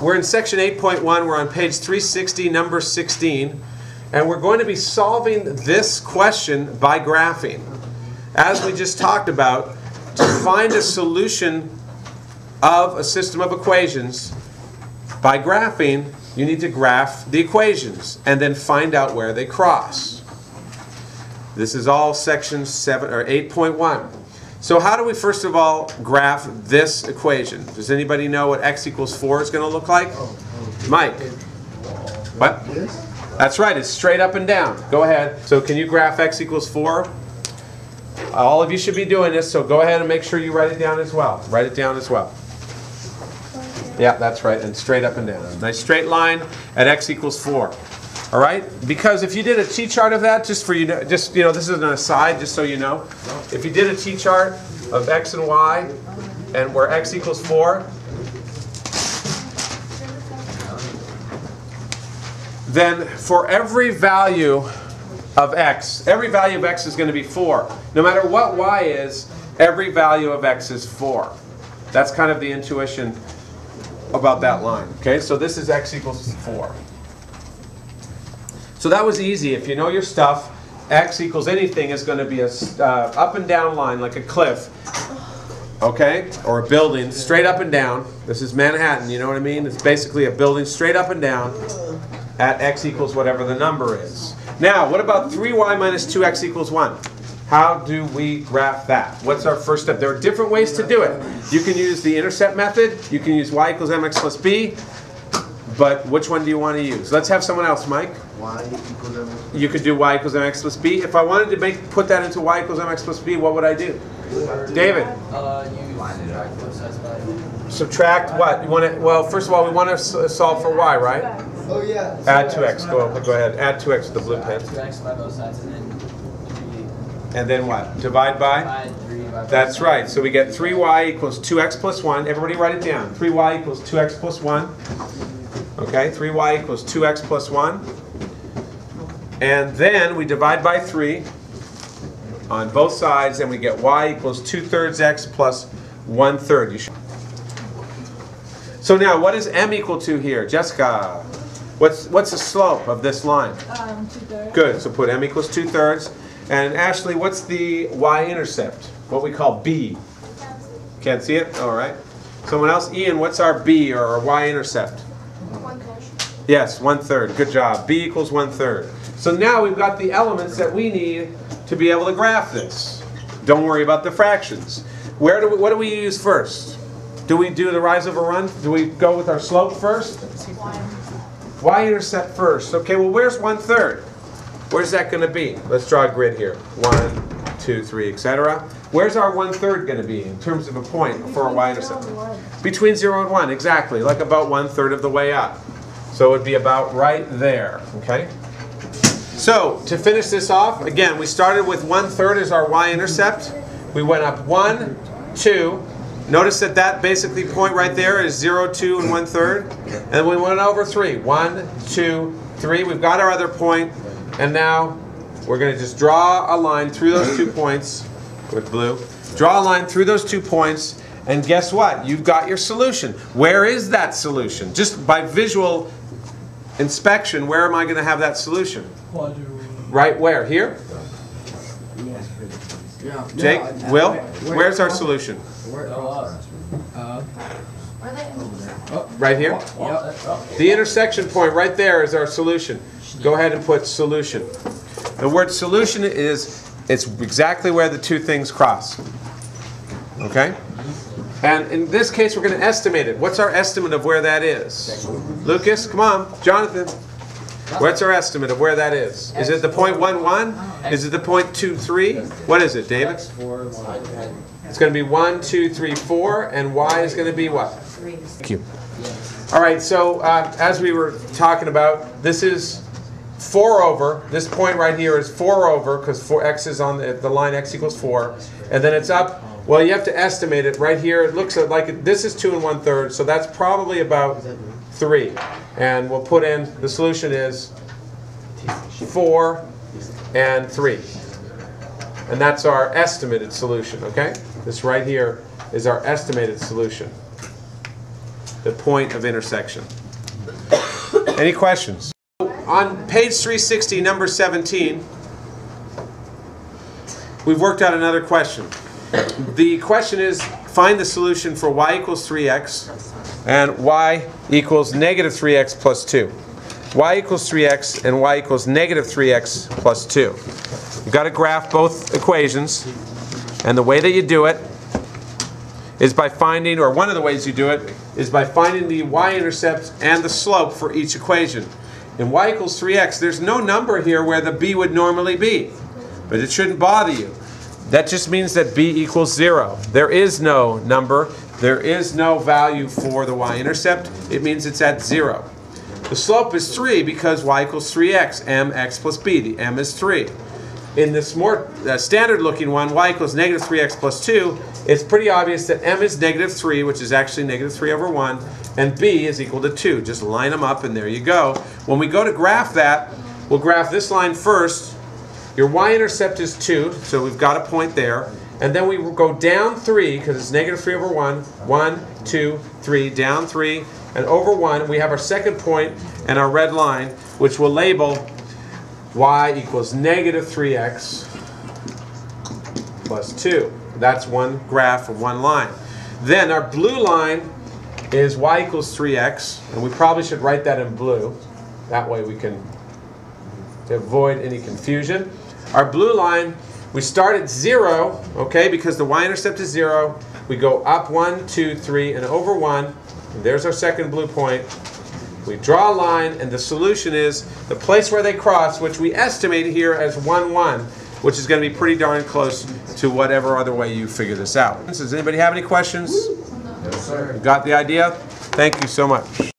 We're in section 8.1, we're on page 360, number 16, and we're going to be solving this question by graphing. As we just talked about, to find a solution of a system of equations, by graphing, you need to graph the equations and then find out where they cross. This is all section 7 or 8.1. So how do we first of all graph this equation? Does anybody know what x equals 4 is going to look like? Mike. What? That's right, it's straight up and down. Go ahead. So can you graph x equals 4? All of you should be doing this, so go ahead and make sure you write it down as well. Write it down as well. Yeah, that's right, and straight up and down. Nice straight line at x equals 4. All right? Because if you did a t-chart of that, just for you just you know, this is an aside, just so you know. If you did a t-chart of x and y, and where x equals 4, then for every value of x, every value of x is going to be 4. No matter what y is, every value of x is 4. That's kind of the intuition about that line. Okay, so this is x equals 4. So that was easy. If you know your stuff, x equals anything is going to be a uh, up and down line like a cliff. Okay? Or a building straight up and down. This is Manhattan, you know what I mean? It's basically a building straight up and down at x equals whatever the number is. Now, what about 3y minus 2x equals 1? How do we graph that? What's our first step? There are different ways to do it. You can use the intercept method. You can use y equals mx plus b. But which one do you want to use? Let's have someone else, Mike. Y equals mx. You could do y equals mx plus b. If I wanted to make put that into y equals mx plus b, what would I do? David, Uh, you subtract both sides subtract what? You want to? Well, first of all, we want to solve for y, right? Oh yeah. Add 2x. Go go ahead. Add 2x with the blue pen. two x by both sides and then And then what? Divide by. three That's right. So we get 3y equals 2x plus 1. Everybody write it down. 3y equals 2x plus 1. Okay, 3y equals 2x plus 1. And then we divide by 3 on both sides, and we get y equals 2 thirds x plus 1 third. You should. So now, what is m equal to here? Jessica, what's, what's the slope of this line? Um, two thirds. Good, so put m equals 2 thirds. And Ashley, what's the y-intercept? What we call b? Can't see it? All right. Someone else? Ian, what's our b or our y-intercept? One. Yes, one third. Good job. b equals one third. So now we've got the elements that we need to be able to graph this. Don't worry about the fractions. Where do we, what do we use first? Do we do the rise over run? Do we go with our slope first? Y-intercept first. Okay, well, where's one third? Where's that going to be? Let's draw a grid here. One, two, three, etc. Where's our one third going to be in terms of a point for our y-intercept? Between 0 and 1, exactly, like about one third of the way up. So it would be about right there, okay? So to finish this off, again, we started with one third as our y-intercept. We went up one, two. Notice that that basically point right there is 0, 2, and one third. And we went over three. One, two, three. We've got our other point. point, and now we're going to just draw a line through those two points with blue. Draw a line through those two points, and guess what? You've got your solution. Where is that solution? Just by visual inspection, where am I going to have that solution? Right where? Here? Yeah. Jake? Will? where- where- Where's our solution? Where- Go up. Are they? Oh. Right here? Yep. Oh, The intersection point right there is our solution. Go ahead and put solution. The word solution is, it's exactly where the two things cross. Okay? And in this case, we're going to estimate it. What's our estimate of where that is? Lucas, come on. Jonathan. What's our estimate of where that is? Is it the point one one? Is it the point two three? What is it, David? It's going to be 1, 2, 3, 4, and y is going to be what? Thank you. All right, so uh, as we were talking about, this is 4 over. This point right here is 4 over because 4x is on the, the line x equals 4. And then it's up. Well, you have to estimate it. Right here, it looks like it, this is 2 and 1 third, so that's probably about 3. And we'll put in, the solution is 4 and 3. And that's our estimated solution, okay? This right here is our estimated solution. the point of intersection. Any questions? On page 360, number 17, we've worked out another question. The question is find the solution for y equals 3x and y equals negative 3x plus 2. y equals 3x and y equals negative 3x plus 2. You've got to graph both equations, and the way that you do it is by finding, or one of the ways you do it, is by finding the y-intercept and the slope for each equation. In y equals 3x, there's no number here where the b would normally be, but it shouldn't bother you. That just means that b equals 0. There is no number, there is no value for the y-intercept. It means it's at 0. The slope is 3 because y equals 3x, mx plus b. The m is 3. In this more uh, standard looking one, y equals negative 3x plus 2, it's pretty obvious that m is negative 3, which is actually negative 3 over 1, and b is equal to 2. Just line them up and there you go. When we go to graph that, we'll graph this line first. Your y-intercept is 2, so we've got a point there. And then we go down 3, because it's negative 3 over 1. 1, 2, 3, down 3, and over 1. We have our second point and our red line, which we'll label y equals negative 3x plus 2. That's one graph of one line. Then our blue line is y equals 3x, and we probably should write that in blue. That way we can avoid any confusion. Our blue line, we start at 0, okay, because the y-intercept is 0. We go up 1, 2, 3, and over 1. And there's our second blue point. We draw a line, and the solution is the place where they cross, which we estimate here as 1, 1, which is going to be pretty darn close to whatever other way you figure this out. Does anybody have any questions? Yes, sir. Got the idea? Thank you so much.